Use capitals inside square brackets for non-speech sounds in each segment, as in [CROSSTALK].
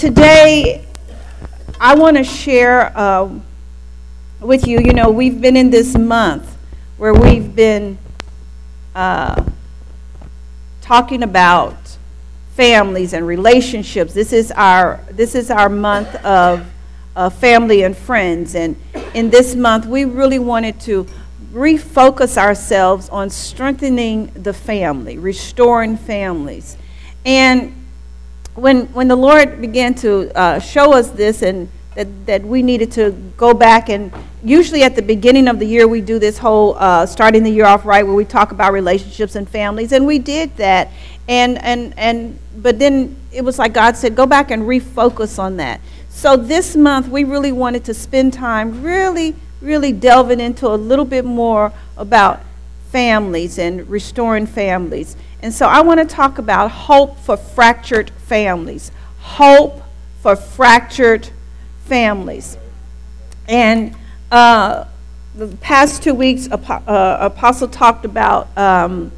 today, I want to share um, with you, you know, we've been in this month where we've been uh, talking about families and relationships. This is our, this is our month of uh, family and friends. And in this month, we really wanted to refocus ourselves on strengthening the family, restoring families. And when, when the Lord began to uh, show us this and that, that we needed to go back and usually at the beginning of the year we do this whole uh, starting the year off right where we talk about relationships and families. And we did that. And and and but then it was like god said go back and refocus on that. So this month we really wanted to spend time really really delving into a little bit more about families and restoring families. And so i want to talk about hope for fractured families. Hope for fractured families. And uh, the past two weeks, uh, Apostle talked about, um,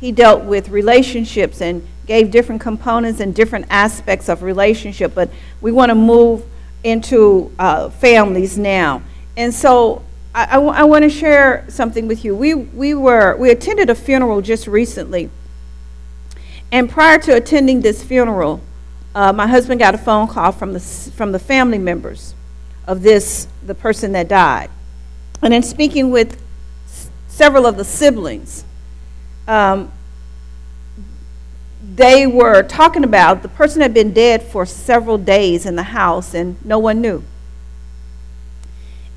he dealt with relationships and gave different components and different aspects of relationship, but we want to move into uh, families now. And so I, I, w- I want to share something with you. We, we, were, we attended a funeral just recently. And prior to attending this funeral, uh, my husband got a phone call from the, from the family members of this, the person that died. And in speaking with several of the siblings, um, they were talking about the person had been dead for several days in the house and no one knew.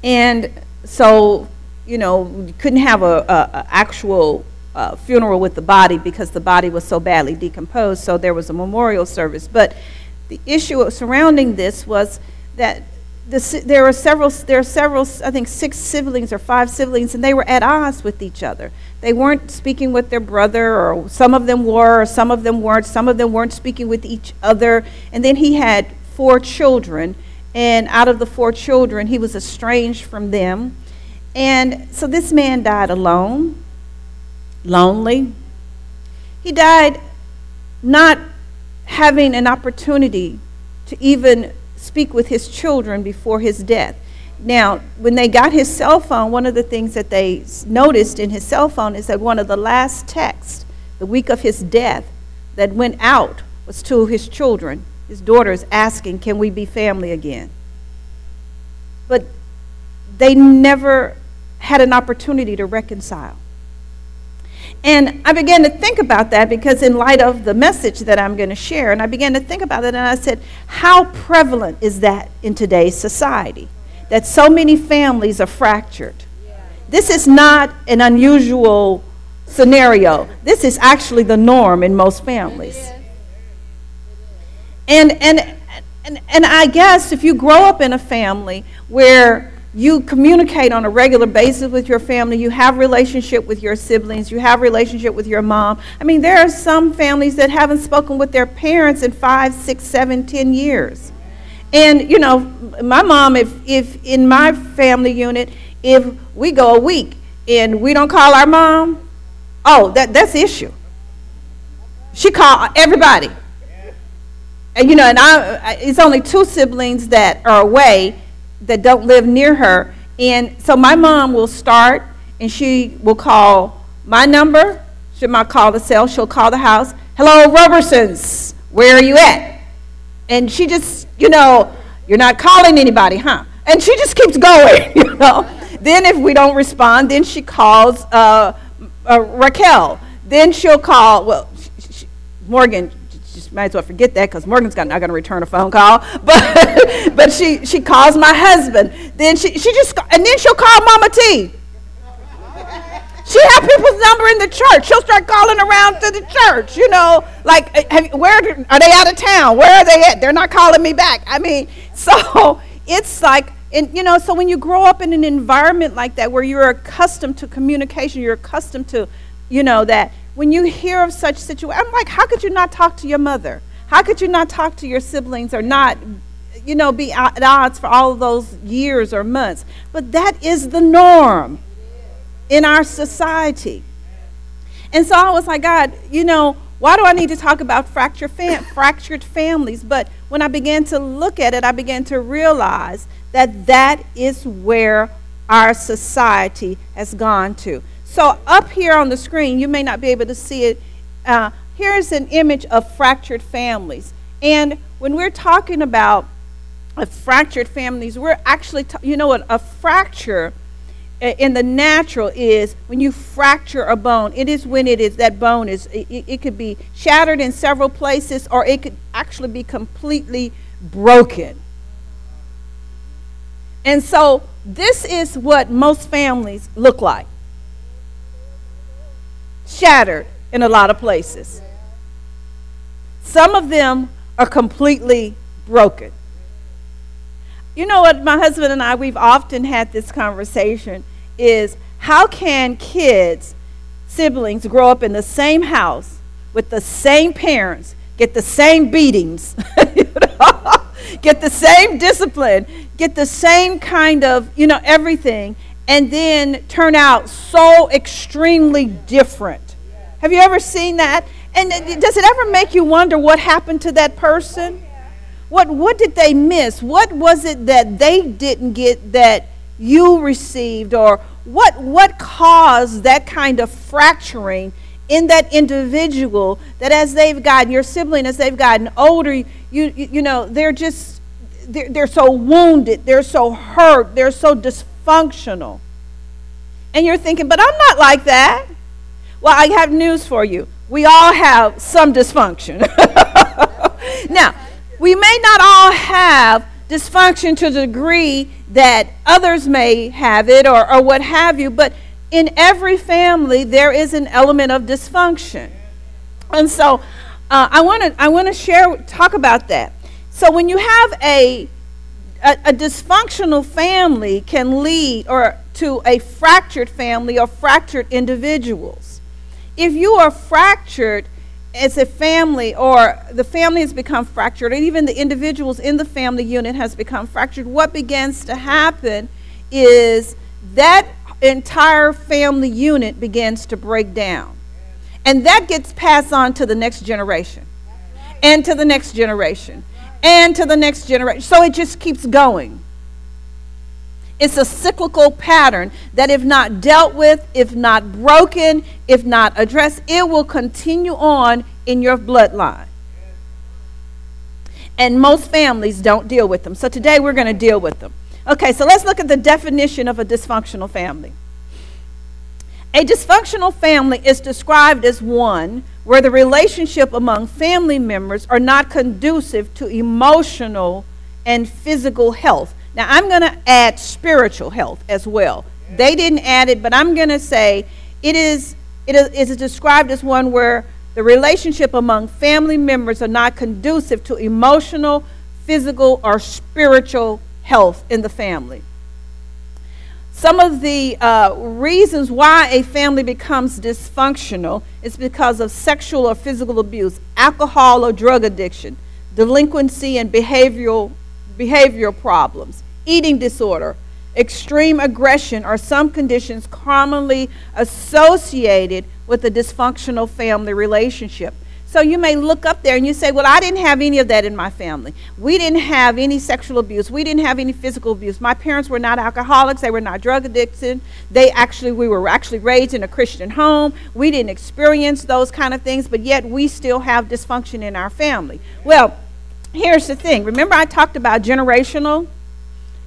And so, you know, you couldn't have a, a, a actual uh, funeral with the body because the body was so badly decomposed. So there was a memorial service. But the issue surrounding this was that the, there were several, there are several, I think six siblings or five siblings, and they were at odds with each other. They weren't speaking with their brother, or some of them were, or some of them weren't. Some of them weren't speaking with each other. And then he had four children, and out of the four children, he was estranged from them. And so this man died alone, lonely. He died not having an opportunity to even speak with his children before his death. Now, when they got his cell phone, one of the things that they noticed in his cell phone is that one of the last texts, the week of his death, that went out was to his children, his daughters, asking, Can we be family again? But they never had an opportunity to reconcile. And I began to think about that because, in light of the message that I'm going to share, and I began to think about it and I said, how prevalent is that in today's society? That so many families are fractured. This is not an unusual scenario, this is actually the norm in most families. And, and, and, and I guess if you grow up in a family where you communicate on a regular basis with your family you have relationship with your siblings you have relationship with your mom i mean there are some families that haven't spoken with their parents in five six seven ten years. And you know my mom if if in my family unit if we go a week and we don't call our mom oh that that's the issue. She called everybody and you know and i it's only two siblings that are away that don't live near her. And so my mom will start and she will call my number. She might call the cell. She'll call the house. Hello, Robersons. Where are you at? And she just, you know, you're not calling anybody, huh? And she just keeps going, [LAUGHS] you know. then if we don't respond, then she calls uh, uh, Raquel. Then she'll call, well, she, she, Morgan, just might as well forget that because Morgan's not going to return a phone call. [LAUGHS] But but she she calls my husband. Then she she just and then she'll call Mama T. She have people's number in the church. She'll start calling around to the church. You know, like eh, have, where are they out of town? Where are they at? They're not calling me back. I mean, [LAUGHS] so it's like and you know so when you grow up in an environment like that where you're accustomed to communication you're accustomed to you know that when you hear of such situation, I'm like, how could you not talk to your mother? How could you not talk to your siblings or not, you know, be at odds for all of those years or months? But that is the norm in our society. And so I was like, God, you know, why do I need to talk about fractured, fam- [LAUGHS] fractured families? But when I began to look at it, I began to realize that that is where our society has gone to. So, up here on the screen, you may not be able to see it. Uh, here's an image of fractured families. And when we're talking about fractured families, we're actually, you know what, a fracture in the natural is when you fracture a bone it is when it is that bone is it, it, could be shattered in several places or it could actually be completely broken and so this is what most families look like shattered in a lot of places. Some of them are completely broken. You know what, my husband and I, we've often had this conversation is how can kids, siblings, grow up in the same house with the same parents, get the same beatings, [LAUGHS] get the same discipline, get the same kind of, you know, everything, and then turn out so extremely different? Have you ever seen that? And does it ever make you wonder what happened to that person? What, what did they miss? What was it that they didn't get that you received? Or what, what caused that kind of fracturing in that individual that as they've gotten, your sibling, as they've gotten older, you, you, you know, they're just, they're, they're so wounded, they're so hurt, they're so dysfunctional. And you're thinking, but I'm not like that. Well, I have news for you. We all have some dysfunction. [LAUGHS] now, we may not all have dysfunction to the degree that others may have it or, or what have you, but in every family there is an element of dysfunction. And so uh, I want to I want to share talk about that. So when you have a, a a dysfunctional family can lead or to a fractured family or fractured individuals. If you are fractured, as a family or the family has become fractured or even the individuals in the family unit has become fractured what begins to happen is that entire family unit begins to break down and that gets passed on to the next generation and to the next generation and to the next generation so it just keeps going it's a cyclical pattern that, if not dealt with, if not broken, if not addressed, it will continue on in your bloodline. And most families don't deal with them. So today we're going to deal with them. Okay, so let's look at the definition of a dysfunctional family. A dysfunctional family is described as one where the relationship among family members are not conducive to emotional and physical health. Now, I'm going to add spiritual health as well. They didn't add it, but I'm going to say it is, it is described as one where the relationship among family members are not conducive to emotional, physical, or spiritual health in the family. Some of the uh, reasons why a family becomes dysfunctional is because of sexual or physical abuse, alcohol or drug addiction, delinquency and behavioral, behavioral problems, eating disorder, extreme aggression are some conditions commonly associated with a dysfunctional family relationship. So you may look up there and you say, Well, I didn't have any of that in my family. We didn't have any sexual abuse. We didn't have any physical abuse. My parents were not alcoholics. They were not drug addicted. They actually, we were actually raised in a Christian home. We didn't experience those kind of things, but yet we still have dysfunction in our family. Well, here's the thing. Remember, I talked about generational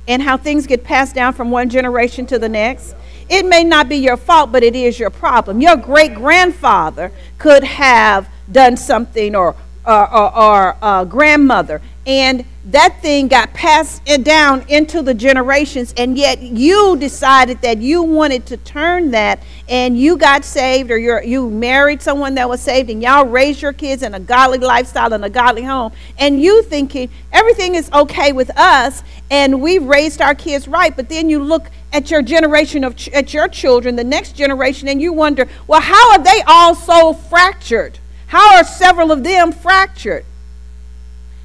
and how things get passed down from one generation to the next. It may not be your fault, but it is your problem. Your great grandfather could have done something, or, or, or, or uh, grandmother, and that thing got passed down into the generations, and yet you decided that you wanted to turn that, and you got saved, or you you married someone that was saved, and y'all raised your kids in a godly lifestyle in a godly home, and you thinking everything is okay with us, and we've raised our kids right, but then you look at your generation of ch- at your children, the next generation, and you wonder, well, how are they all so fractured? How are several of them fractured?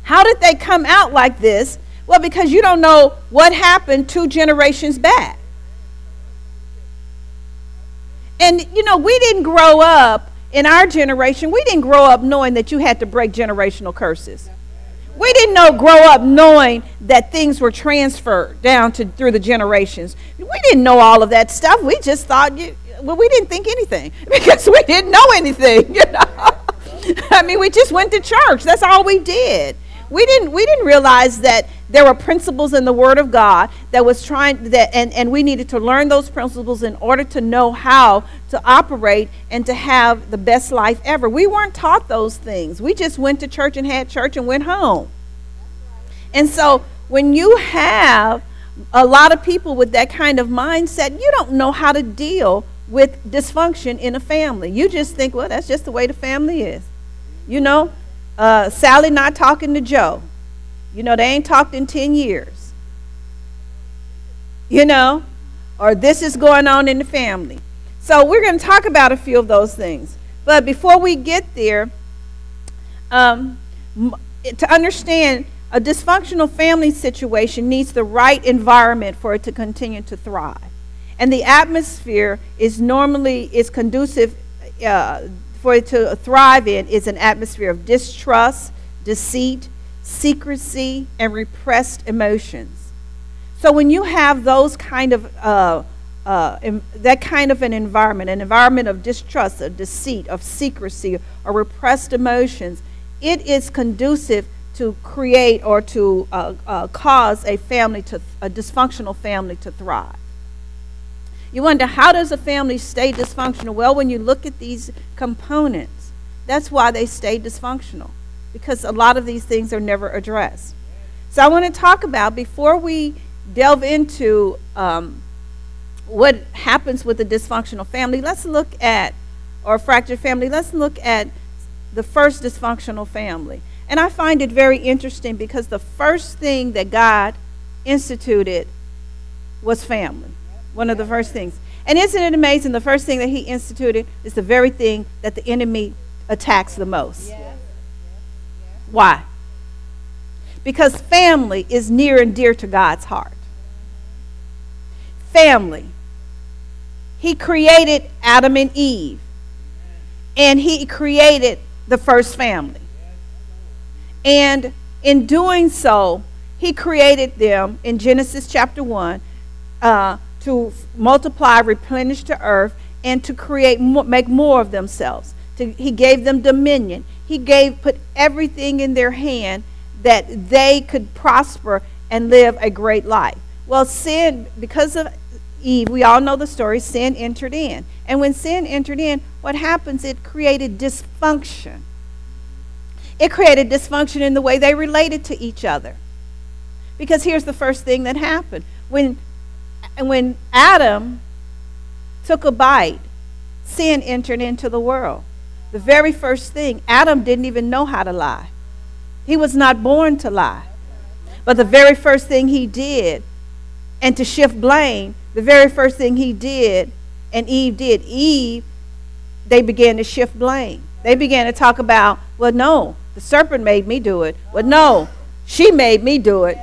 How did they come out like this? Well, because you don't know what happened two generations back. And, you know, we didn't grow up in our generation, we didn't grow up knowing that you had to break generational curses. We didn't know grow up knowing that things were transferred down to through the generations. We didn't know all of that stuff. We just thought you well, we didn't think anything [LAUGHS] because we didn't know anything, you know. [LAUGHS] I mean, we just went to church. That's all we did. We didn't we didn't realize that there were principles in the Word of God that was trying that and, and we needed to learn those principles in order to know how to operate and to have the best life ever. We weren't taught those things. We just went to church and had church and went home. And so when you have a lot of people with that kind of mindset, you don't know how to deal with dysfunction in a family. You just think, well, that's just the way the family is. You know, uh, Sally not talking to Joe. You know, they ain't talked in 10 years. You know, or this is going on in the family. So we're going to talk about a few of those things. But before we get there, um, to understand a dysfunctional family situation needs the right environment for it to continue to thrive. And the atmosphere is normally is conducive uh, for it to thrive in is an atmosphere of distrust, deceit, secrecy, and repressed emotions. So when you have those kind of uh, uh, that kind of an environment, an environment of distrust, of deceit, of secrecy, or repressed emotions, it is conducive to create or to uh, uh cause a family to a dysfunctional family to thrive. You wonder, how does a family stay dysfunctional? Well, when you look at these components, that's why they stay dysfunctional, because a lot of these things are never addressed. So I want to talk about, before we delve into um, what happens with a dysfunctional family, let's look at, or fractured family, let's look at the first dysfunctional family. And I find it very interesting because the first thing that God instituted was family. One of the first things. And isn't it amazing? The first thing that he instituted is the very thing that the enemy attacks the most. Why? Because family is near and dear to God's heart. Family. He created Adam and Eve, and he created the first family. And in doing so, he created them in Genesis chapter 1. Uh, to multiply, replenish the earth, and to create, make more of themselves. To, he gave them dominion. He gave, put everything in their hand that they could prosper and live a great life. Well, sin, because of Eve, we all know the story, sin entered in. And when sin entered in, what happens? It created dysfunction. It created dysfunction in the way they related to each other. Because here's the first thing that happened. When and when Adam took a bite, sin entered into the world. The very first thing, Adam didn't even know how to lie. He was not born to lie. But the very first thing he did, and to shift blame, the very first thing he did, and Eve did, Eve, they began to shift blame. They began to talk about, well, no, the serpent made me do it. Well, no, she made me do it.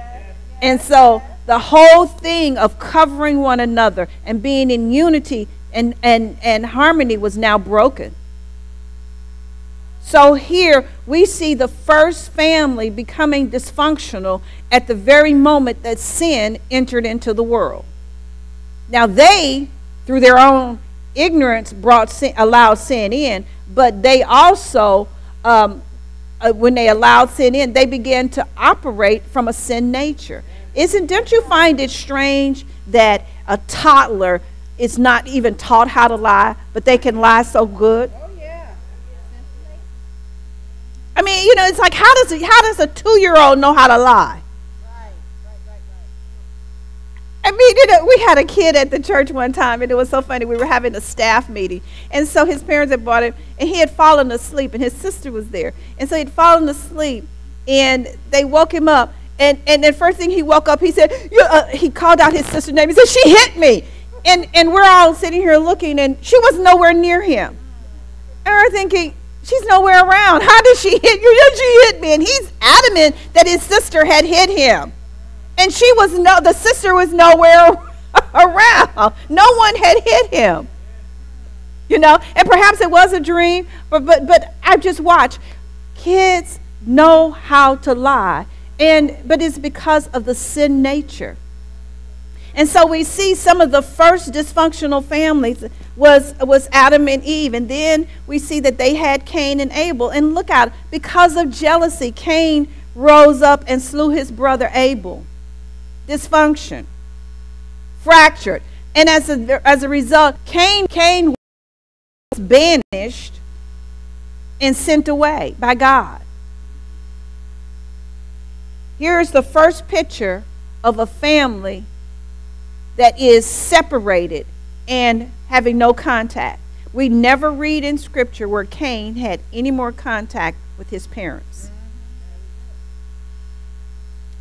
And so the whole thing of covering one another and being in unity and, and, and harmony was now broken. So here we see the first family becoming dysfunctional at the very moment that sin entered into the world. Now they, through their own ignorance, brought sin, allowed sin in, but they also, um, uh, when they allowed sin in, they began to operate from a sin nature. Isn't, don't you find it strange that a toddler is not even taught how to lie, but they can lie so good? Oh, yeah. I mean, you know, it's like, how does, how does a two year old know how to lie? Right, right, right, I mean, you know, we had a kid at the church one time, and it was so funny. We were having a staff meeting, and so his parents had brought him, and he had fallen asleep, and his sister was there, and so he'd fallen asleep, and they woke him up, and, and the first thing he woke up, he said, uh, he called out his sister's name. He said, she hit me. And, and we're all sitting here looking, and she was nowhere near him. And we're thinking, she's nowhere around. How did she hit you? Yeah, she hit me. And he's adamant that his sister had hit him. And she was no, the sister was nowhere [LAUGHS] around. No one had hit him. you know, and perhaps it was a dream, but, but, but I just watch. Kids know how to lie, and, but it's because of the sin nature. And so we see some of the first dysfunctional families was, was Adam and Eve. And then we see that they had Cain and Abel. And look out, because of jealousy, Cain rose up and slew his brother Abel. Dysfunction. Fractured. And as a, as a result, Cain, Cain was banished and sent away by God. Here's the first picture of a family that is separated and having no contact. We never read in Scripture where Cain had any more contact with his parents.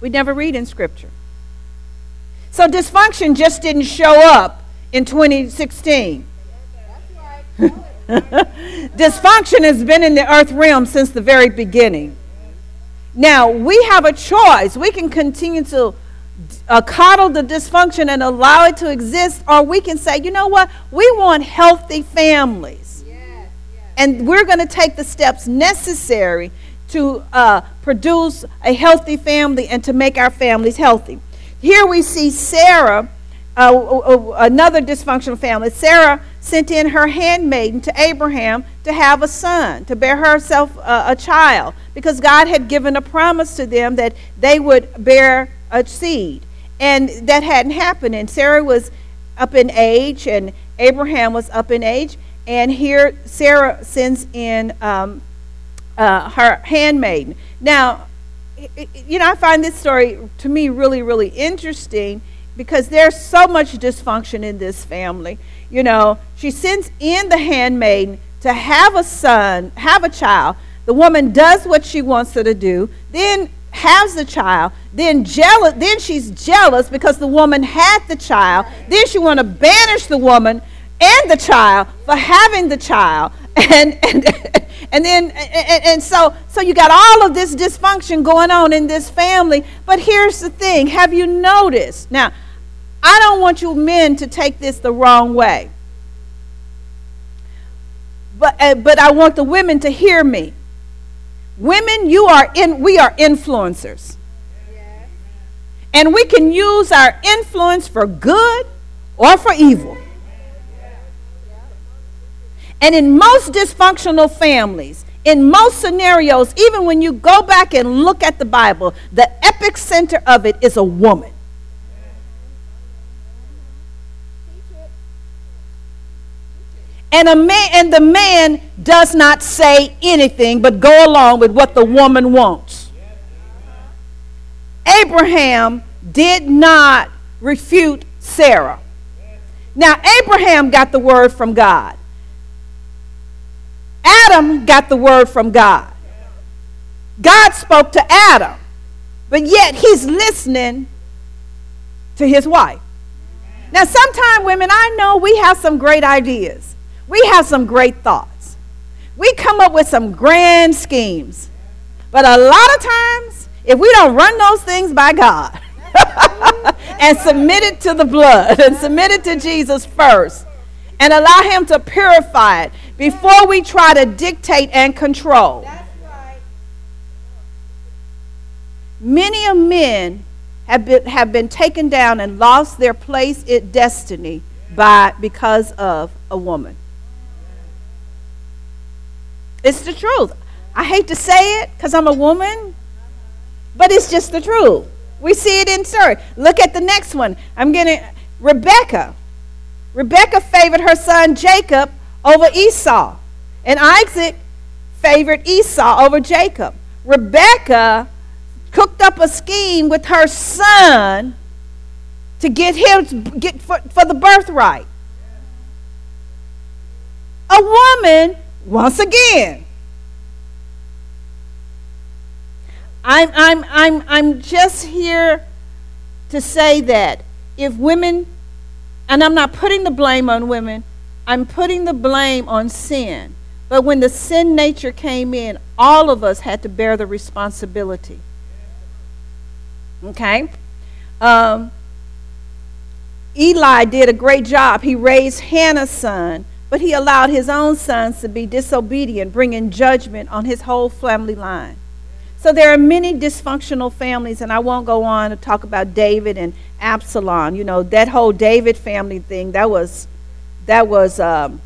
We never read in Scripture. So dysfunction just didn't show up in 2016. [LAUGHS] dysfunction has been in the earth realm since the very beginning. Now, we have a choice. We can continue to uh, coddle the dysfunction and allow it to exist, or we can say, you know what, we want healthy families. Yes, yes. And we're going to take the steps necessary to uh, produce a healthy family and to make our families healthy. Here we see Sarah, uh, uh another dysfunctional family. Sarah sent in her handmaiden to Abraham to have a son, to bear herself uh, a child, because God had given a promise to them that they would bear a seed. And that hadn't happened. And Sarah was up in age, and Abraham was up in age. And here Sarah sends in um, uh, her handmaiden. Now, you know, I find this story to me really, really interesting because there's so much dysfunction in this family. You know, she sends in the handmaiden to have a son, have a child. The woman does what she wants her to do. Then has the child, then jealous, then she's jealous because the woman had the child. Then she want to banish the woman and the child for having the child. [LAUGHS] And and and then and, and so so you got all of this dysfunction going on in this family. But here's the thing, have you noticed? Now, I don't want you men to take this the wrong way. But, uh, but I want the women to hear me. Women, you are in, we are influencers. And we can use our influence for good or for evil. And in most dysfunctional families, in most scenarios, even when you go back and look at the Bible, the epic center of it is a woman. And a man and the man does not say anything but go along with what the woman wants. Abraham did not refute Sarah. Now Abraham got the word from God. Adam got the word from God. God spoke to Adam, but yet he's listening to his wife. Now, sometimes women, I know we have some great ideas we have some great thoughts. We come up with some grand schemes. But a lot of times, if we don't run those things by God [LAUGHS] and submit it to the blood and submit it to Jesus first and allow Him to purify it before we try to dictate and control. Many of men have been, have been taken down and lost their place in destiny by, because of a woman. It's the truth. I hate to say it because I'm a woman, but it's just the truth. We see it in Sarah. Look at the next one. I'm getting Rebecca. Rebecca favored her son Jacob over Esau, and Isaac favored Esau over Jacob. Rebecca cooked up a scheme with her son to get him get for, for the birthright. A woman once again. I'm, I'm, I'm, I'm just here to say that if women, and I'm not putting the blame on women, I'm putting the blame on sin. But when the sin nature came in, all of us had to bear the responsibility. Okay? Um, Eli did a great job. He raised Hannah's son but he allowed his own sons to be disobedient, bringing judgment on his whole family line. So there are many dysfunctional families, and I won't go on to talk about David and Absalom. You know, that whole David family thing, that was, that was, um,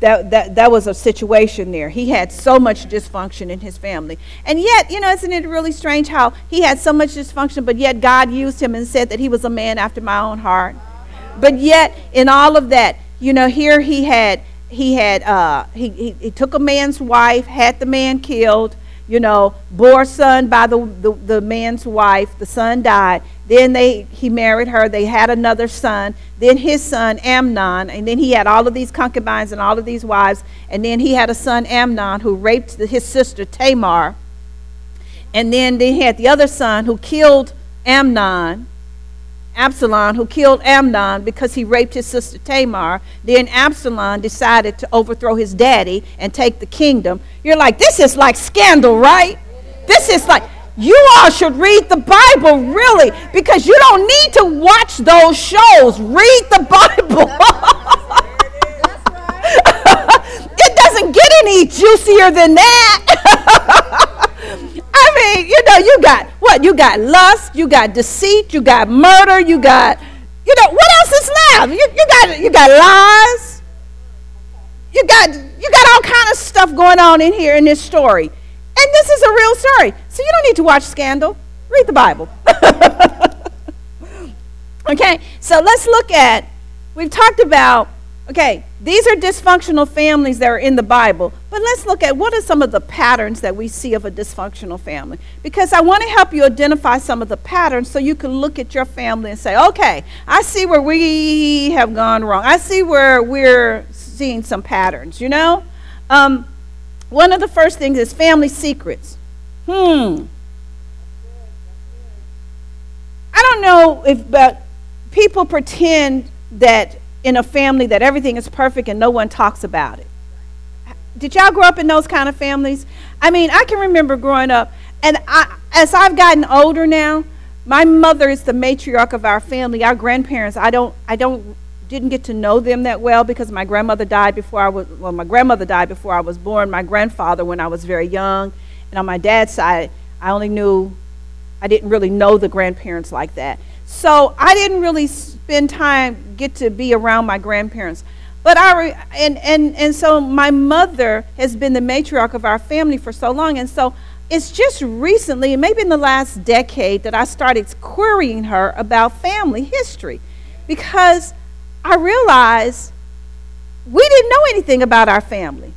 that, that, that was a situation there. He had so much dysfunction in his family. And yet, you know, isn't it really strange how he had so much dysfunction, but yet God used him and said that he was a man after my own heart? But yet, in all of that, you know, here he had, he had, uh, he, he, he took a man's wife, had the man killed, you know, bore son by the, the, the, man's wife. The son died. Then they, he married her. They had another son. Then his son, Amnon. And then he had all of these concubines and all of these wives. And then he had a son, Amnon, who raped his sister, Tamar. And then they had the other son who killed Amnon. Absalom, who killed Amnon because he raped his sister Tamar. Then Absalom decided to overthrow his daddy and take the kingdom. You're like, this is like scandal, right? This is like, you all should read the Bible, really, because you don't need to watch those shows. Read the [LAUGHS] Bible. [LAUGHS] it doesn't get any juicier than that. [LAUGHS] I mean, you know, you got what? You got lust, you got deceit, you got murder, you got, you know, what else is left? You, you got you got lies. You got you got all kind of stuff going on in here in this story. And this is a real story. So you don't need to watch Scandal. Read the Bible. [LAUGHS] okay, so let's look at, we've talked about Okay, these are dysfunctional families that are in the Bible, but let's look at what are some of the patterns that we see of a dysfunctional family. Because I want to help you identify some of the patterns so you can look at your family and say, okay, I see where we have gone wrong. I see where we're seeing some patterns, you know? Um, one of the first things is family secrets. Hmm. I don't know if, but people pretend that in a family that everything is perfect and no one talks about it. Did y'all grow up in those kind of families? I mean, I can remember growing up, and I, as I've gotten older now, my mother is the matriarch of our family. Our grandparents, I don't, I don't, didn't get to know them that well because my grandmother died before I was. Well, my grandmother died before I was born. My grandfather when I was very young, and on my dad's side, I only knew, I didn't really know the grandparents like that. So I didn't really spend time, get to be around my grandparents. But I, and, and, and so my mother has been the matriarch of our family for so long. And so it's just recently, maybe in the last decade, that I started querying her about family history because I realized we didn't know anything about our family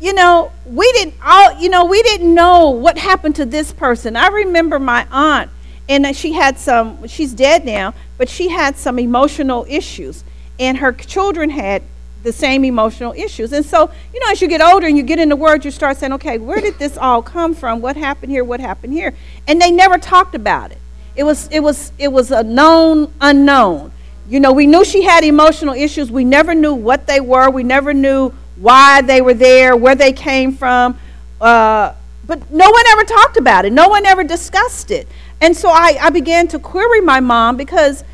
you know, we didn't all, you know, we didn't know what happened to this person. I remember my aunt, and she had some, she's dead now, but she had some emotional issues, and her children had the same emotional issues. And so, you know, as you get older and you get in the you start saying, okay, where did this all come from? What happened here? What happened here? And they never talked about it. It was, it was, it was a known unknown. You know, we knew she had emotional issues. We never knew what they were. We never knew why they were there, where they came from. Uh, but no one ever talked about it. No one ever discussed it. And so I, I began to query my mom because,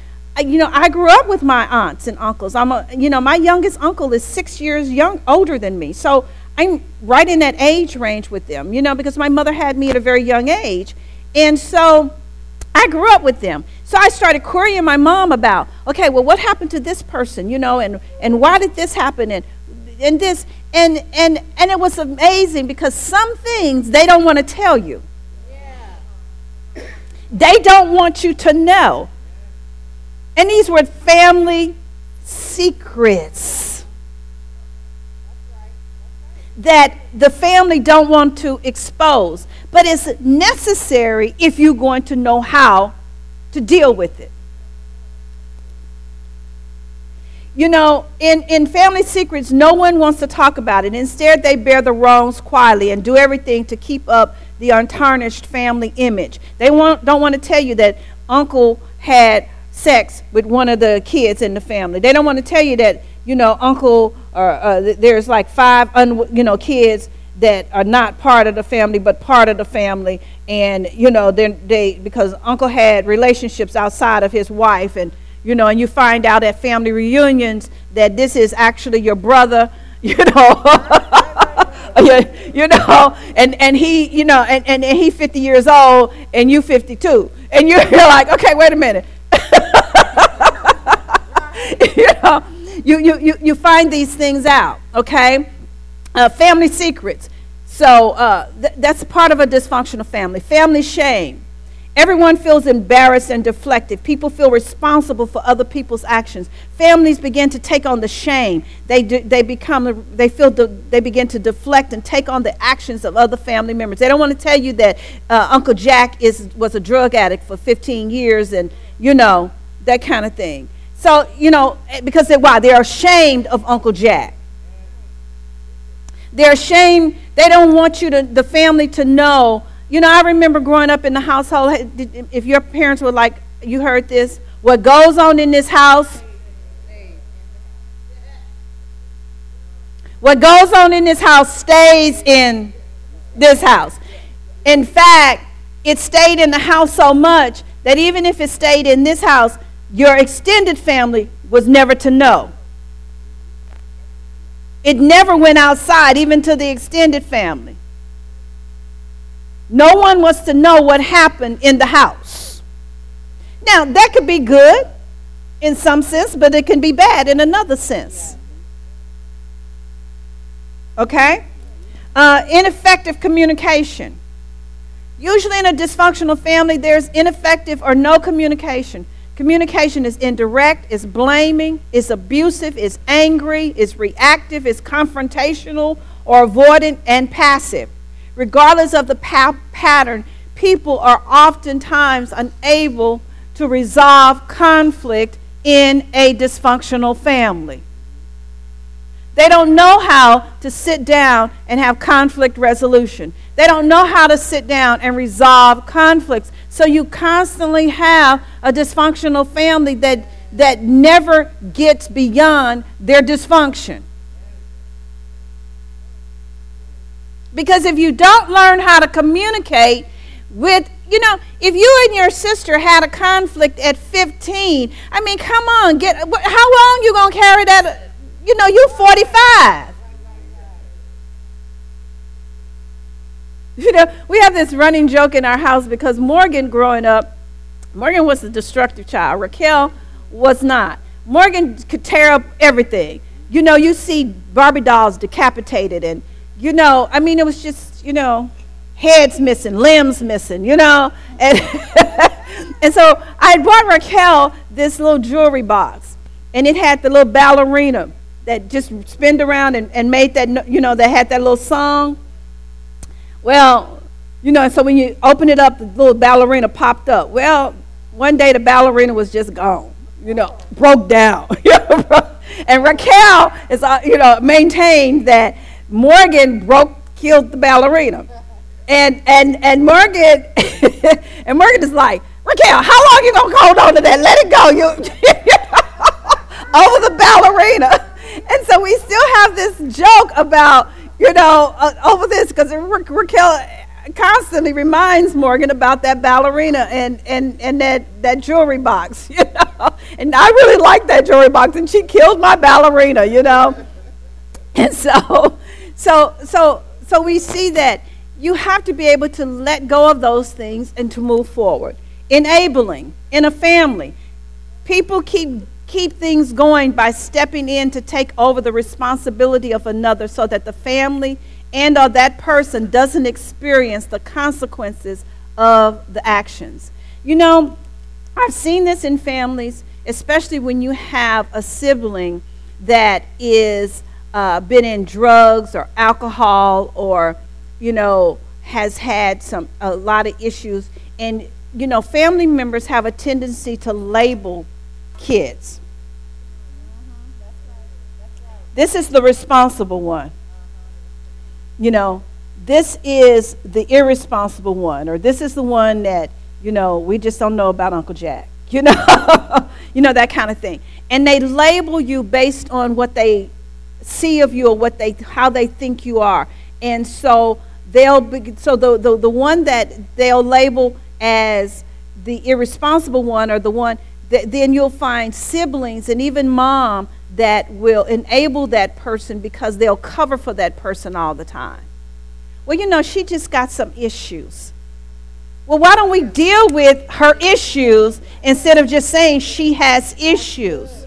you know, I grew up with my aunts and uncles. I'm a, you know, my youngest uncle is six years young, older than me. So I'm right in that age range with them, you know, because my mother had me at a very young age. And so I grew up with them. So I started querying my mom about, okay, well, what happened to this person, you know, and, and why did this happen? And and this and and and it was amazing because some things they don't want to tell you. Yeah. they don't want you to know. And these were family secrets that the family don't want to expose. But it's necessary if you're going to know how to deal with it You know, in, in family secrets, no one wants to talk about it. Instead, they bear the wrongs quietly and do everything to keep up the untarnished family image. They want, don't want to tell you that uncle had sex with one of the kids in the family. They don't want to tell you that, you know, uncle or uh, there's like five, you know, kids that are not part of the family but part of the family and you know they because uncle had relationships outside of his wife and you know, and you find out at family reunions that this is actually your brother, [LAUGHS] you know. [LAUGHS] you know, and, and he, you know, and, and, and he 50 years old and you 52. And [LAUGHS] you're, like, okay, wait a minute. you know, you, you, you, you find these things out, okay? Uh, family secrets. So uh, th- that's part of a dysfunctional family. Family shame. Everyone feels embarrassed and deflected. People feel responsible for other people's actions. Families begin to take on the shame. They, do, they, become, they, feel they begin to deflect and take on the actions of other family members. They don't want to tell you that uh, Uncle Jack is, was a drug addict for 15 years and, you know, that kind of thing. So, you know, eh, because they, why? They're ashamed of Uncle Jack. They're ashamed. They don't want you to, the family to know you know, I remember growing up in the household, if your parents were like, you heard this, what goes on in this house, what goes on in this house stays in this house. In fact, it stayed in the house so much that even if it stayed in this house, your extended family was never to know. It never went outside, even to the extended family. No one wants to know what happened in the house. Now, that could be good in some sense, but it can be bad in another sense. Okay? Uh, ineffective communication. Usually, in a dysfunctional family, there's ineffective or no communication. Communication is indirect, is blaming, is abusive, is angry, is reactive, is confrontational or avoidant, and passive regardless of the pa- pattern, people are oftentimes unable to resolve conflict in a dysfunctional family. They don't know how to sit down and have conflict resolution. They don't know how to sit down and resolve conflicts. So you constantly have a dysfunctional family that, that never gets beyond their dysfunction. Because if you don't learn how to communicate with, you know, if you and your sister had a conflict at 15, I mean, come on, get how long you going to carry that? You know, you're 45. You know, we have this running joke in our house because Morgan growing up, Morgan was a destructive child. Raquel was not. Morgan could tear up everything. You know, you see Barbie dolls decapitated and you know, I mean, it was just, you know, heads missing, limbs missing, you know. And, [LAUGHS] and so I bought Raquel this little jewelry box, and it had the little ballerina that just spinned around and, and made that, you know, that had that little song. Well, you know, so when you open it up, the little ballerina popped up. Well, one day the ballerina was just gone, you know, broke down. [LAUGHS] [LAUGHS] and Raquel is, uh, you know, maintained that Morgan broke, killed the ballerina. And, and, and Morgan, [LAUGHS] and Morgan is like, Raquel, how long you gonna hold on to that? Let it go. You [LAUGHS] over the ballerina. And so we still have this joke about, you know, uh, over this because Raquel constantly reminds Morgan about that ballerina and, and, and that, that jewelry box, [LAUGHS] you know. And I really like that jewelry box, and she killed my ballerina, you know. And so so, so, so we see that you have to be able to let go of those things and to move forward. Enabling in a family. People keep keep things going by stepping in to take over the responsibility of another so that the family and or that person doesn't experience the consequences of the actions. You know, I've seen this in families, especially when you have a sibling that is uh, been in drugs or alcohol or, you know, has had some a lot of issues. And, you know, family members have a tendency to label kids. This is the responsible one. You know, this is the irresponsible one, or this is the one that, you know, we just don't know about Uncle Jack. You know, [LAUGHS] you know that kind of thing. And they label you based on what they see of you or what they how they think you are and so they'll be, so the, the the one that they'll label as the irresponsible one or the one that then you'll find siblings and even mom that will enable that person because they'll cover for that person all the time. Well, you know, she just got some issues. Well, why don't we deal with her issues instead of just saying she has issues?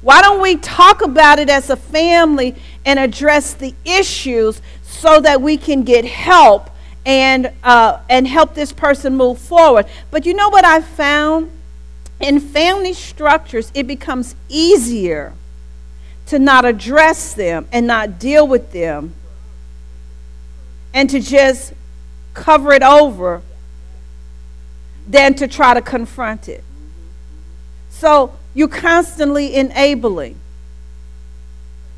Why don't we talk about it as a family and address the issues so that we can get help and, uh, and help this person move forward? But you know what I found? In family structures, it becomes easier to not address them and not deal with them and to just cover it over than to try to confront it. So you're constantly enabling.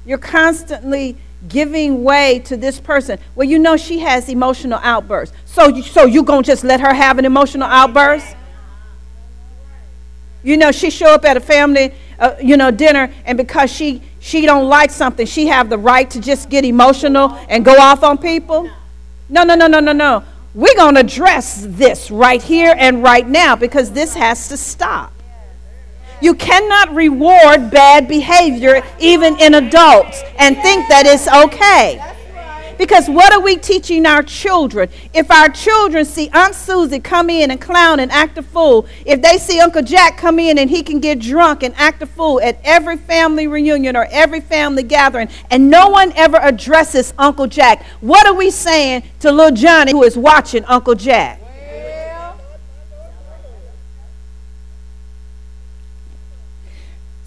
You're constantly giving way to this person. Well, you know she has emotional outbursts. So you, so you going to just let her have an emotional outburst? You know, she show up at a family, uh, you know, dinner, and because she she don't like something, she have the right to just get emotional and go off on people. No, no, no, no, no, no. We're going to address this right here and right now because this has to stop. You cannot reward bad behavior even in adults and think that it's okay. Because what are we teaching our children? If our children see Aunt Susie come in and clown and act a fool, if they see Uncle Jack come in and he can get drunk and act a fool at every family reunion or every family gathering, and no one ever addresses Uncle Jack, what are we saying to little Johnny who is watching Uncle Jack?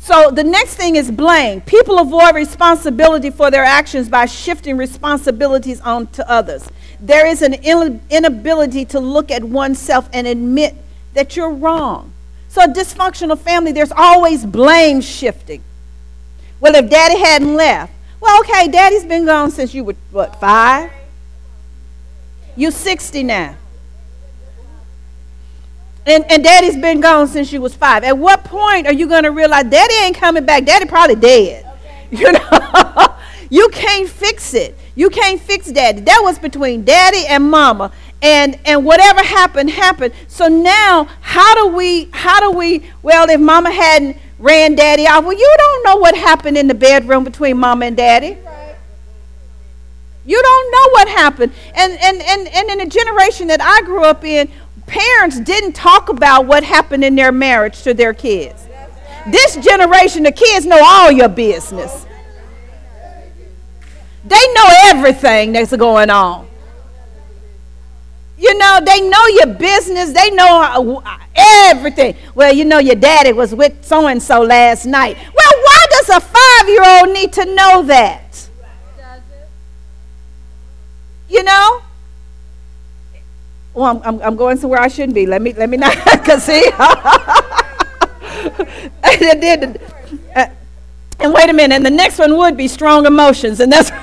So the next thing is blame. People avoid responsibility for their actions by shifting responsibilities onto others. There is an inability to look at oneself and admit that you're wrong. So a dysfunctional family, there's always blame shifting. Well, if daddy hadn't left, well, okay, daddy's been gone since you were, what, five? You're 60 now. And, and daddy's been gone since you was five. At what point are you going to realize daddy ain't coming back? Daddy probably dead. [LAUGHS] You know, [LAUGHS] you can't fix it. You can't fix daddy. That was between daddy and mama. And, and whatever happened, happened. So now, how do we, how do we, well, if mama hadn't ran daddy off, well, you don't know what happened in the bedroom between mama and daddy. You don't know what happened. And, and, and, and in the generation that I grew up in, parents didn't talk about what happened in their marriage to their kids. This generation, the kids know all your business. They know everything that's going on. You know, they know your business. They know uh, uh, everything. Well, you know, your daddy was with so and so last night. Well, why does a five year old need to know that? You know? Oh, I'm, I'm, I'm going somewhere I shouldn't be. Let me, let me not, [LAUGHS] because see? [LAUGHS] and, then, uh, and wait a minute, and the next one would be strong emotions, and that's. [LAUGHS]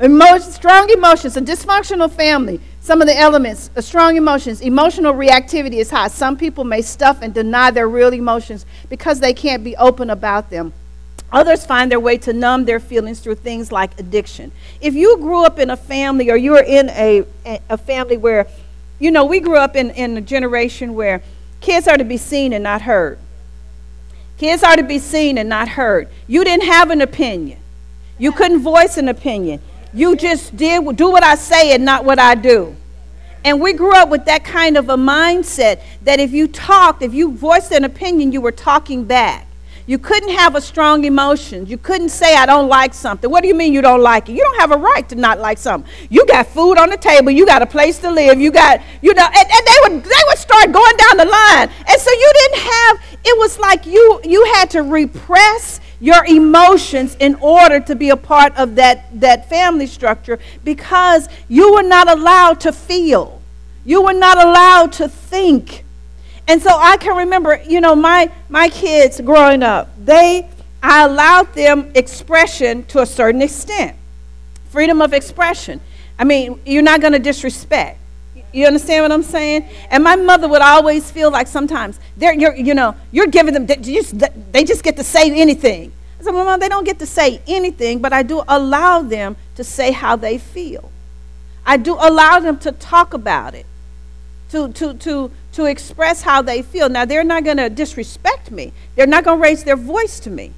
Emotion, strong emotions, a dysfunctional family, some of the elements, uh, strong emotions, emotional reactivity is high. Some people may stuff and deny their real emotions because they can't be open about them. Others find their way to numb their feelings through things like addiction. If you grew up in a family or you're in a, a family where, you know, we grew up in, in a generation where kids are to be seen and not heard. Kids are to be seen and not heard. You didn't have an opinion. You couldn't voice an opinion. You just did do what I say and not what I do. And we grew up with that kind of a mindset that if you talked, if you voiced an opinion, you were talking back. You couldn't have a strong emotion. You couldn't say, I don't like something. What do you mean you don't like it? You don't have a right to not like something. You got food on the table. You got a place to live. You got, you know, and, and they would they would start going down the line. And so you didn't have, it was like you you had to repress your emotions in order to be a part of that, that family structure because you were not allowed to feel. You were not allowed to think. And so I can remember, you know, my, my kids growing up, they, I allowed them expression to a certain extent. Freedom of expression. I mean, you're not going to disrespect. You understand what I'm saying? And my mother would always feel like sometimes they're, you're, you know, you're giving them, they just, they just get to say anything. I said, well, Mom, they don't get to say anything, but I do allow them to say how they feel. I do allow them to talk about it, to, to, to, to express how they feel. Now, they're not going to disrespect me, they're not going to raise their voice to me,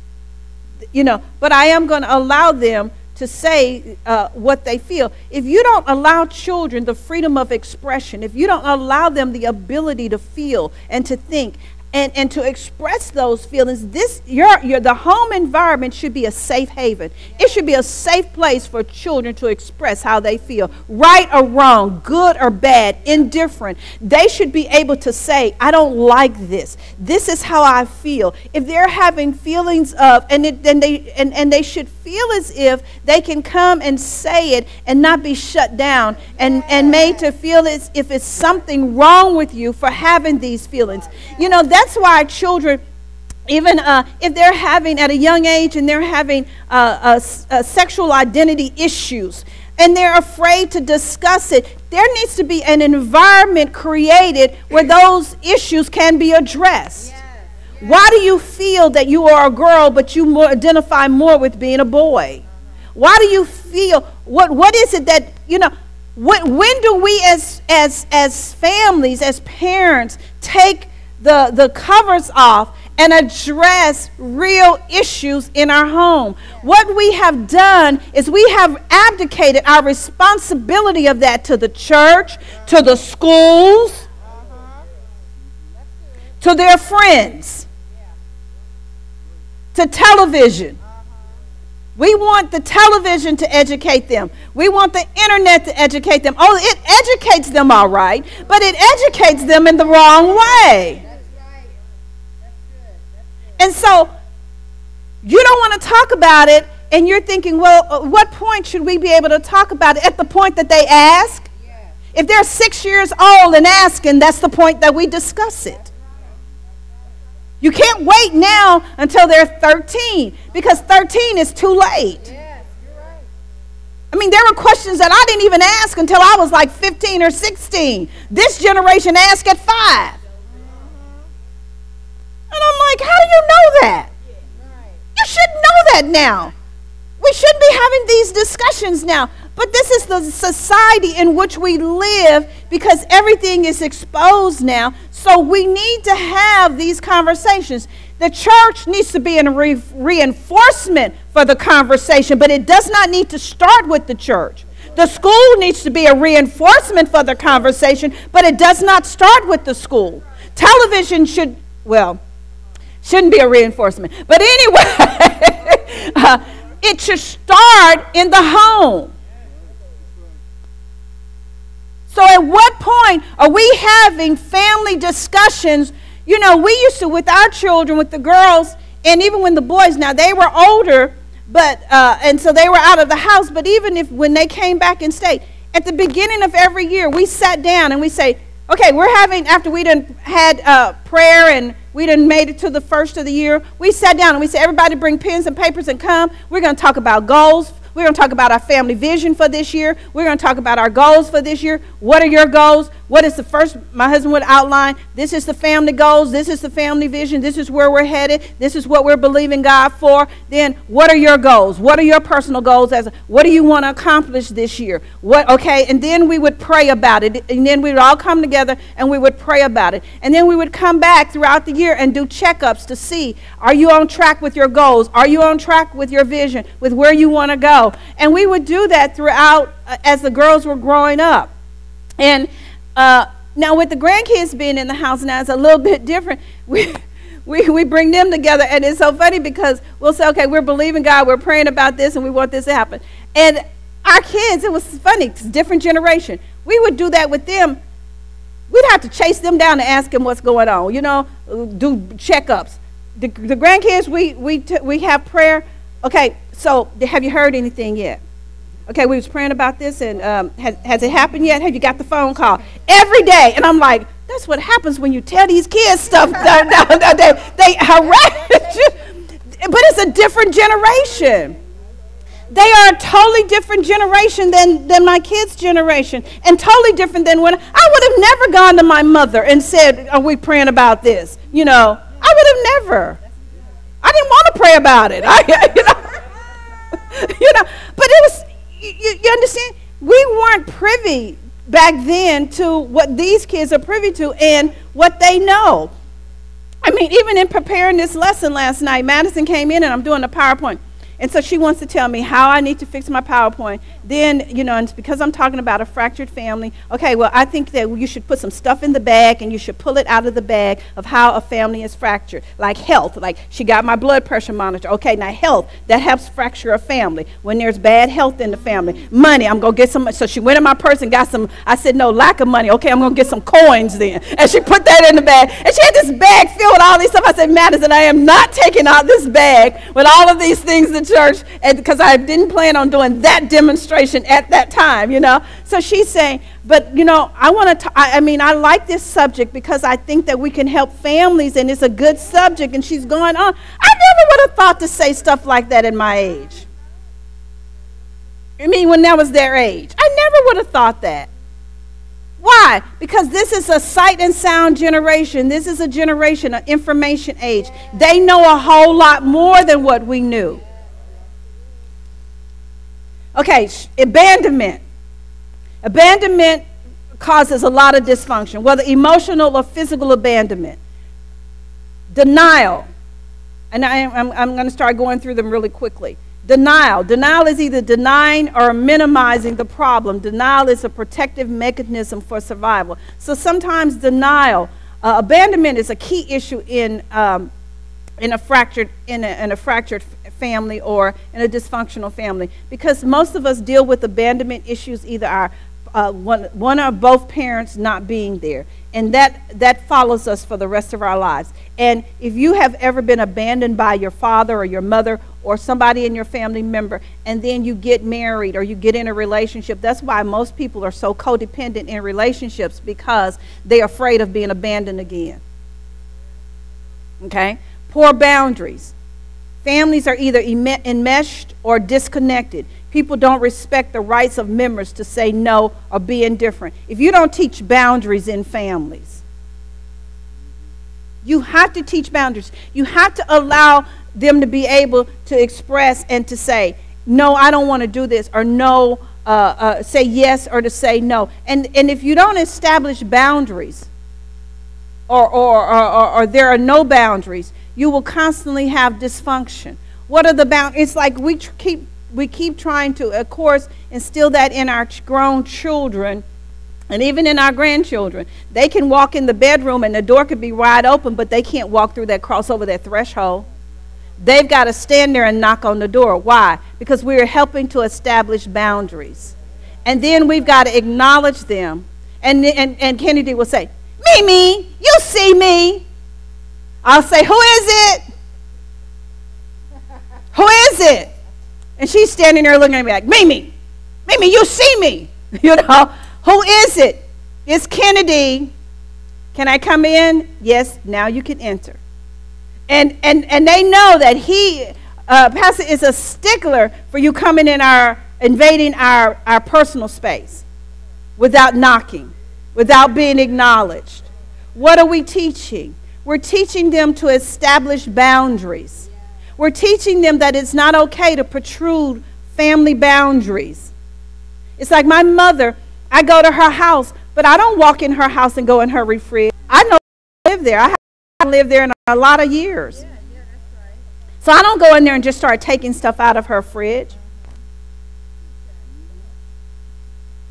you know, but I am going to allow them to say uh, what they feel. If you don't allow children the freedom of expression, if you don't allow them the ability to feel and to think, and, and to express those feelings this your, your the home environment should be a safe haven. It should be a safe place for children to express how they feel right or wrong good or bad indifferent. They should be able to say i don't like this. This is how i feel. If they're having feelings of and it, then they and, and they should feel as if they can come and say it and not be shut down and, and made to feel as if it's something wrong with you for having these feelings. You know that's why children even uh, if they're having at a young age and they're having uh, sexual identity issues and they're afraid to discuss it there needs to be an environment created where those issues can be addressed yes. Yes. why do you feel that you are a girl but you more identify more with being a boy why do you feel what what is it that you know when, when do we as as as families as parents take the, the covers off and address real issues in our home. What we have done is we have abdicated our responsibility of that to the church, to the schools, to their friends, to television. We want the television to educate them. We want the internet to educate them. Oh, it educates them all right, but it educates them in the wrong way. And so you don't want to talk about it, and you're thinking, well, at uh, what point should we be able to talk about it? At the point that they ask? Yeah. If they're six years old and asking, that's the point that we discuss it. You can't wait now until they're 13 because 13 is too late. Yes, right. I mean, there were questions that I didn't even ask until I was like 15 or 16. This generation asked at five. And I'm like, how do you know that? You should know that now. We shouldn't be having these discussions now. But this is the society in which we live because everything is exposed now. So we need to have these conversations. The church needs to be a re- reinforcement for the conversation, but it does not need to start with the church. The school needs to be a reinforcement for the conversation, but it does not start with the school. Television should, well, Shouldn't be a reinforcement. But anyway, [LAUGHS] uh, it should start in the home. So, at what point are we having family discussions? You know, we used to, with our children, with the girls, and even when the boys, now they were older, but, uh, and so they were out of the house, but even if when they came back and stayed, at the beginning of every year, we sat down and we say, okay, we're having, after we done had uh, prayer and we didn't made it to the first of the year. We sat down and we said, everybody bring pens and papers and come. We're going to talk about goals we're going to talk about our family vision for this year. We're going to talk about our goals for this year. What are your goals? What is the first? My husband would outline this is the family goals. This is the family vision. This is where we're headed. This is what we're believing God for. Then, what are your goals? What are your personal goals? As what do you want to accomplish this year? What? Okay, and then we would pray about it. And then we would all come together and we would pray about it. And then we would come back throughout the year and do checkups to see are you on track with your goals? Are you on track with your vision? With where you want to go? And we would do that throughout uh, as the girls were growing up. And uh, now, with the grandkids being in the house now, it's a little [LAUGHS] bit different. We, we, we bring them together, and it's so funny because we'll say, okay, we're believing God, we're praying about this, and we want this to happen. And our kids, it was funny, it's different generation. We would do that with them. We'd have to chase them down and ask them what's going on, you know, do checkups. The, the grandkids, we, we, we have prayer. Okay, so, have you heard anything yet? Okay, we was praying about this, and um, has, has it happened yet? Have you got the phone call? Every day. And I'm like, that's what happens when you tell these kids stuff. [LAUGHS] they, they [LAUGHS] harass you. But it's a different generation. They are a totally different generation than, than my kids' generation, and totally different than when I would have never gone to my mother and said, Are we praying about this? You know, I would have never. I didn't want to pray about it. [LAUGHS] I, you know, [LAUGHS] you know, but it was, you, you understand? we weren't privy back then to what these kids are privy to and what they know. I mean, even in preparing this lesson last night, Madison came in and I'm doing the PowerPoint. And so she wants to tell me how I need to fix my PowerPoint. Then, you know, and because I'm talking about a fractured family, okay, well, I think that you should put some stuff in the bag and you should pull it out of the bag of how a family is fractured. Like health, like she got my blood pressure monitor. Okay, now health, that helps fracture a family. When there's bad health in the family. Money, I'm going to get some. So she went in my purse and got some. I said, no, lack of money. Okay, I'm going to get some coins then. And she put that in the bag. And she had this bag filled with all these stuff. I said, Madison, I am not taking out this bag with all of these things that church because I didn't plan on doing that demonstration at that time, you know. So she's saying, but you know, I want to. I mean, I like this subject because I think that we can help families, and it's a good subject. And she's going on. I never would have thought to say stuff like that in my age. I mean, when that was their age, I never would have thought that. Why? Because this is a sight and sound generation. This is a generation, an information age. They know a whole lot more than what we knew. Okay, abandonment. Abandonment causes a lot of dysfunction, whether emotional or physical abandonment. Denial. And I, am I'm going to start going through them really quickly. Denial. Denial is either denying or minimizing the problem. Denial is a protective mechanism for survival. So sometimes denial, uh, abandonment is a key issue in, um, in, a fractured, in, a, in a fractured family or in a dysfunctional family. Because most of us deal with abandonment issues either our uh, one, one or both parents not being there. And that that follows us for the rest of our lives. And if you have ever been abandoned by your father or your mother or somebody in your family member and then you get married or you get in a relationship that's why most people are so codependent in relationships because they're afraid of being abandoned again. Okay? Poor boundaries Families are either enmeshed or disconnected. People don't respect the rights of members to say no or be indifferent. If you don't teach boundaries in families, you have to teach boundaries. You have to allow them to be able to express and to say, no, I don't want to do this, or no, uh, uh, say yes, or to say no. And, and if you don't establish boundaries, or, or, or, or, there are no boundaries, you will constantly have dysfunction. What are the boundaries? It's like we keep we keep trying to, of course, instill that in our grown children and even in our grandchildren. They can walk in the bedroom and the door could be wide open, but they can't walk through that cross over that threshold. They've got to stand there and knock on the door. Why? Because we're helping to establish boundaries. And then we've got to acknowledge them. And, and, and Kennedy will say, Mimi, you see me. I'll say, Who is it? Who is it? And she's standing there looking at me like, Mimi, Mimi, you see me. [LAUGHS] You know, who is it? It's Kennedy. Can I come in? Yes, now you can enter. And and and they know that he uh, Pastor is a stickler for you coming in our invading our, our personal space without knocking, without being acknowledged. What are we teaching? We're teaching them to establish boundaries. We're teaching them that it's not okay to protrude family boundaries. It's like my mother, I go to her house, but I don't walk in her house and go in her refrigerator. I know I live there. I haven't lived there in a lot of years. So I don't go in there and just start taking stuff out of her fridge.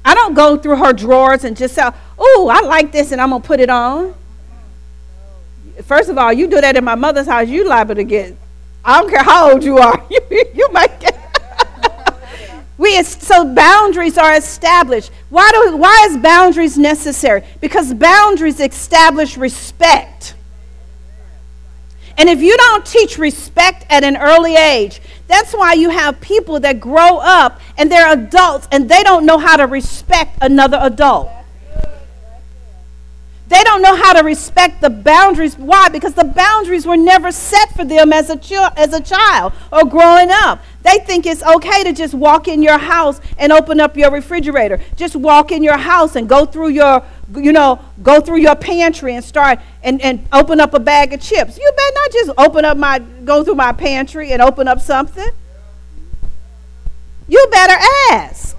I don't go through her drawers and just say, oh, I like this and I'm going to put it on first of all, you do that in my mother's house, you liable to get, I don't care how old you are, [LAUGHS] you, you might get. [LAUGHS] we so boundaries are established. Why do why is boundaries necessary? Because boundaries establish respect. And if you don't teach respect at an early age, that's why you have people that grow up and they're adults and they don't know how to respect another adult. They don't know how to respect the boundaries. Why? Because the boundaries were never set for them as a, ch- as a child or growing up. They think it's okay to just walk in your house and open up your refrigerator. Just walk in your house and go through your, you know, go through your pantry and start and, and open up a bag of chips. You better not just open up my, go through my pantry and open up something. You better ask.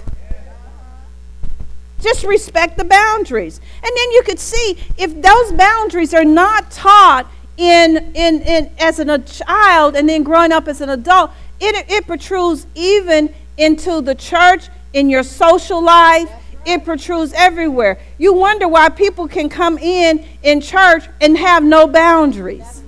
Just respect the boundaries. And then you could see if those boundaries are not taught in, in, in as an, a child and then growing up as an adult, it, it protrudes even into the church, in your social life. It protrudes everywhere. You wonder why people can come in in church and have no boundaries.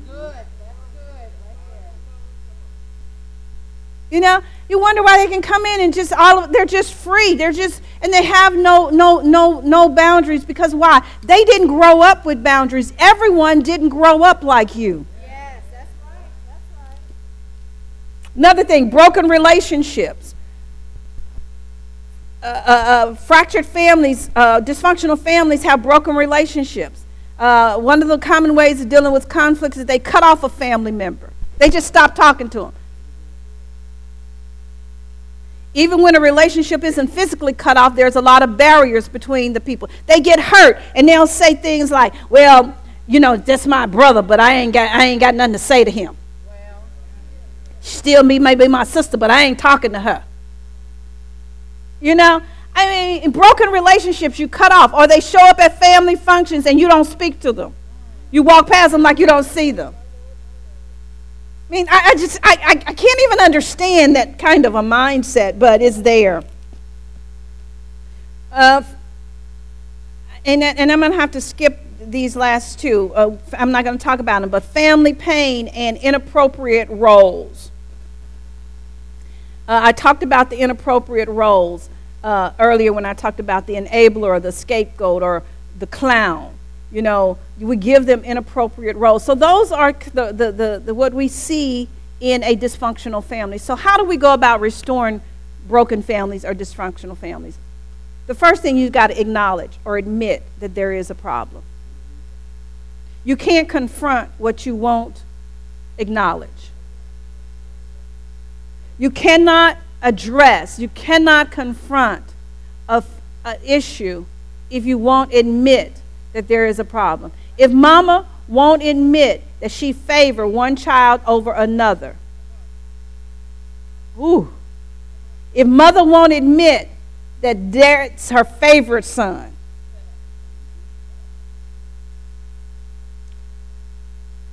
You know, you wonder why they can come in and just all of, they're just free. They're just and they have no no no no boundaries because why? They didn't grow up with boundaries. Everyone didn't grow up like you. Yes, that's right. That's right. Another thing, broken relationships. Uh, uh, uh, fractured families, uh, dysfunctional families have broken relationships. Uh, one of the common ways of dealing with conflicts is they cut off a family member. They just stop talking to them. Even when a relationship isn't physically cut off, there's a lot of barriers between the people. They get hurt and they'll say things like, "Well, you know, that's my brother, but I ain't got I ain't got nothing to say to him." Still me may be my sister, but I ain't talking to her. You know, I mean, in broken relationships, you cut off, or they show up at family functions and you don't speak to them. You walk past them like you don't see them. I mean, I, I just, I, I, I can't even understand that kind of a mindset, but it's there. Uh, and, and I'm going to have to skip these last two. Uh, I'm not going to talk about them, but family pain and inappropriate roles. Uh, I talked about the inappropriate roles uh, earlier when I talked about the enabler or the scapegoat or the clown. You know, we give them inappropriate roles. So those are the, the, the, the, what we see in a dysfunctional family. So how do we go about restoring broken families or dysfunctional families? The first thing you've got to acknowledge or admit that there is a problem. You can't confront what you won't acknowledge. You cannot address, you cannot confront an issue if you won't admit that there is a problem. If mama won't admit that she favor one child over another, ooh, if mother won't admit that that's her favorite son,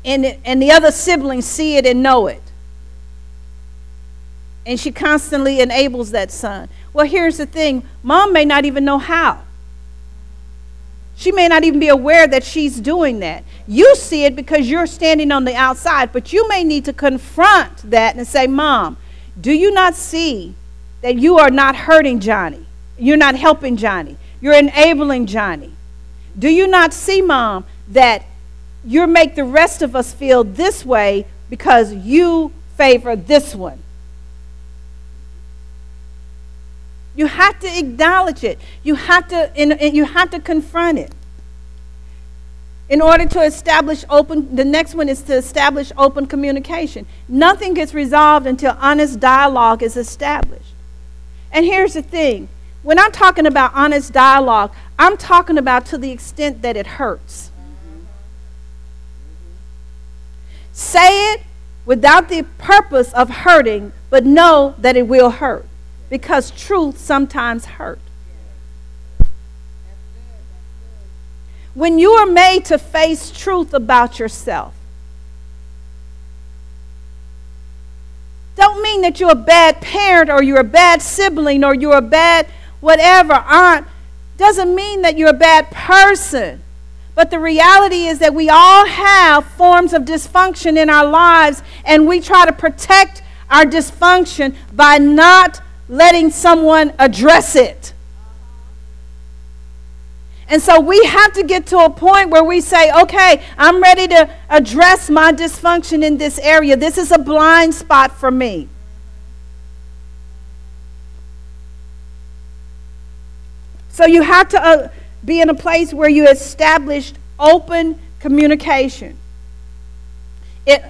and, and the other siblings see it and know it, and she constantly enables that son. Well, here's the thing mom may not even know how. She may not even be aware that she's doing that. You see it because you're standing on the outside, but you may need to confront that and say, Mom, do you not see that you are not hurting Johnny? You're not helping Johnny. You're enabling Johnny. Do you not see, Mom, that you make the rest of us feel this way because you favor this one? You have to acknowledge it. You have to, you have to confront it. In order to establish open, the next one is to establish open communication. Nothing gets resolved until honest dialogue is established. And here's the thing when I'm talking about honest dialogue, I'm talking about to the extent that it hurts. Say it without the purpose of hurting, but know that it will hurt because truth sometimes hurt. When you are made to face truth about yourself, don't mean that you're a bad parent or you're a bad sibling or you're a bad whatever aunt. Doesn't mean that you're a bad person. But the reality is that we all have forms of dysfunction in our lives, and we try to protect our dysfunction by not letting someone address it. And so we have to get to a point where we say, okay, I'm ready to address my dysfunction in this area. This is a blind spot for me. So you have to uh, be in a place where you established open communication. It,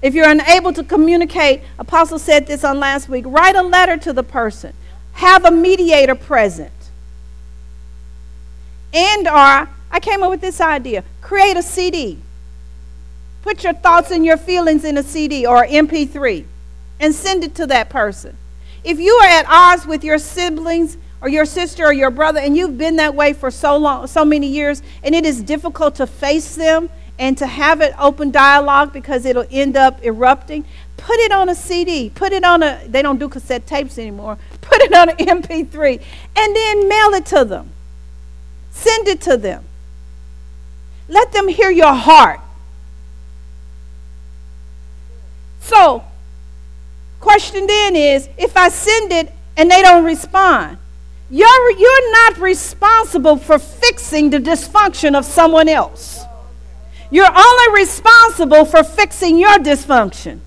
if you're unable to communicate, Apostle said this on last week, write a letter to the person. Have a mediator present. And or I came up with this idea. Create a CD. Put your thoughts and your feelings in a CD or MP3 and send it to that person. If you are at odds with your siblings or your sister or your brother and you've been that way for so long so many years and it is difficult to face them and to have an open dialogue because it'll end up erupting put it on a cd put it on a they don't do cassette tapes anymore. [LAUGHS] Put it on an mp3 and then mail it to them. Send it to them. Let them hear your heart. So question then is if i send it and they don't respond you're, you're not responsible for fixing the dysfunction of someone else. You're only responsible for fixing your dysfunction.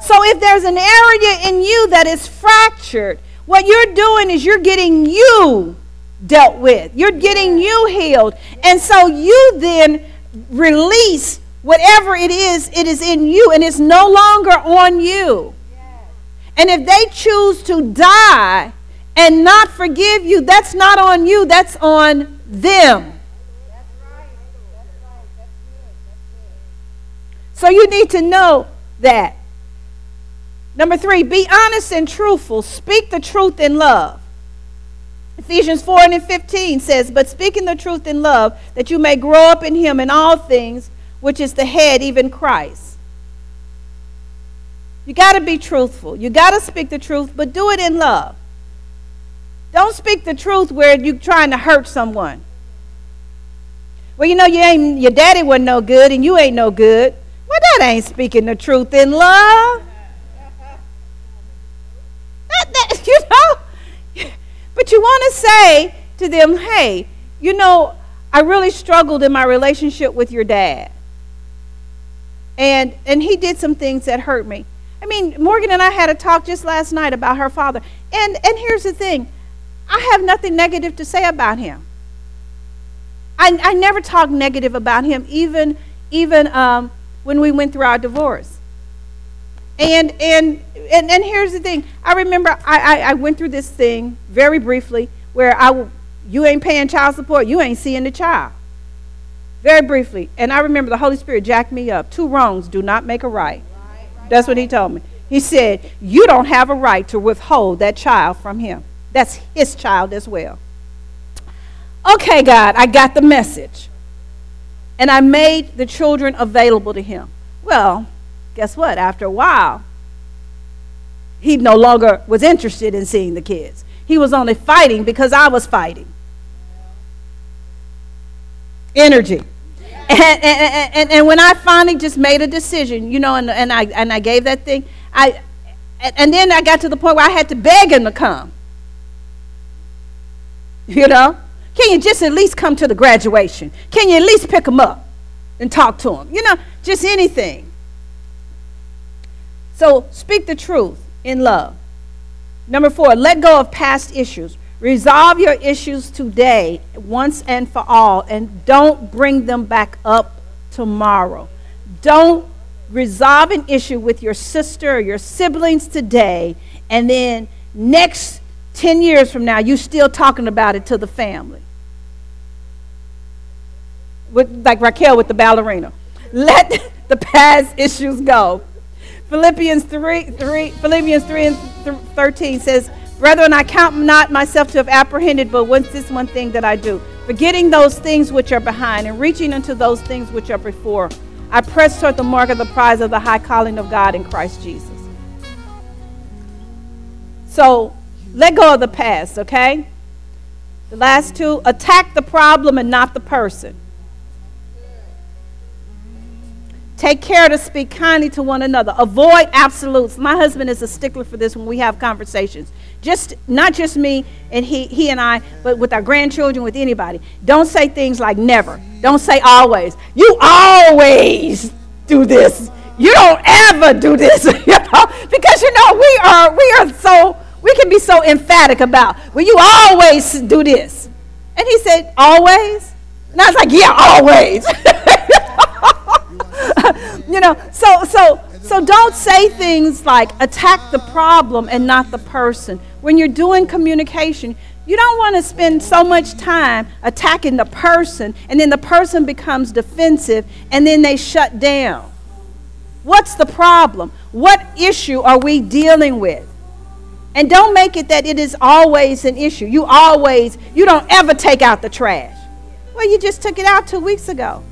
So if there's an area in you that is fractured, what you're doing is you're getting you dealt with. You're getting you healed. And so you then release whatever it is, it is in you, and it's no longer on you. And if they choose to die, and not forgive you, that's not on you, that's on them. So you need to know that. Number three, be honest and truthful. Speak the truth in love. Ephesians 4 and 15 says, But speaking the truth in love, that you may grow up in him in all things, which is the head, even Christ. You got to be truthful. You got to speak the truth, but do it in love. Don't speak the truth where you're trying to hurt someone. Well, you know, you ain't, your daddy wasn't no good and you ain't no good. Well, that ain't speaking the truth in love. That, that, [LAUGHS] you know? But you want to say to them, hey, you know, I really struggled in my relationship with your dad. And, and he did some things that hurt me. I mean, Morgan and I had a talk just last night about her father. And, and here's the thing I have nothing negative to say about him. I, I never talk negative about him, even, even um, when we went through our divorce. And, and, and, and here's the thing I remember I, I, I went through this thing very briefly where I, you ain't paying child support, you ain't seeing the child. Very briefly. And I remember the Holy Spirit jacked me up. Two wrongs do not make a right. That's what he told me. He said, You don't have a right to withhold that child from him. That's his child as well. Okay, God, I got the message. And I made the children available to him. Well, guess what? After a while, he no longer was interested in seeing the kids. He was only fighting because I was fighting. Energy. And, and, and, and, when I finally just made a decision, you know, and, and, I, and I gave that thing, I, and then I got to the point where I had to beg him to come. You know? Can you just at least come to the graduation? Can you at least pick them up and talk to them? You know, just anything. So speak the truth in love. Number four, let go of past issues. Resolve your issues today, once and for all, and don't bring them back up tomorrow. Don't resolve an issue with your sister or your siblings today, and then next 10 years from now, you're still talking about it to the family. With, like Raquel with the ballerina. Let [LAUGHS] the past issues go. Philippians 3, 3, Philippians 3 and 13 says, Brethren, I count not myself to have apprehended, but what's this one thing that I do? Forgetting those things which are behind and reaching unto those things which are before. I press toward the mark of the prize of the high calling of God in Christ Jesus. So let go of the past, okay? The last two attack the problem and not the person. Take care to speak kindly to one another. Avoid absolutes. My husband is a stickler for this when we have conversations. Just not just me and he, he and I, but with our grandchildren, with anybody. Don't say things like never. Don't say always. You always do this. You don't ever do this. you [LAUGHS] know? Because you know we are we are so we can be so emphatic about, well, you always do this. And he said, always? And I was like, yeah, always. [LAUGHS] [LAUGHS] you know, so so so don't say things like attack the problem and not the person. When you're doing communication, you don't want to spend so much time attacking the person and then the person becomes defensive and then they shut down. What's the problem? What issue are we dealing with? And don't make it that it is always an issue. You always, you don't ever take out the trash. Well, you just took it out two weeks ago.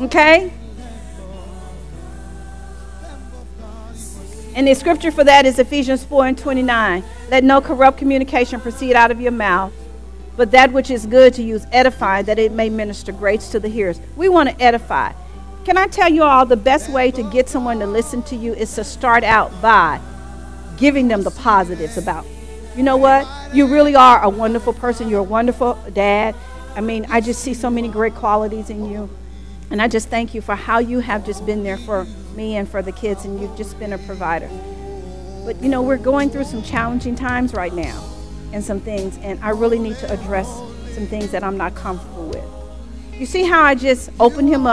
Okay? And the scripture for that is Ephesians 4 and 29. Let no corrupt communication proceed out of your mouth, but that which is good to use edify, that it may minister grace to the hearers. We want to edify. Can I tell you all the best way to get someone to listen to you is to start out by giving them the positives about, you know what? You really are a wonderful person. You're a wonderful dad. I mean, I just see so many great qualities in you. And I just thank you for how you have just been there for me and for the kids, and you've just been a provider. But you know, we're going through some challenging times right now and some things, and I really need to address some things that I'm not comfortable with. You see how I just opened him up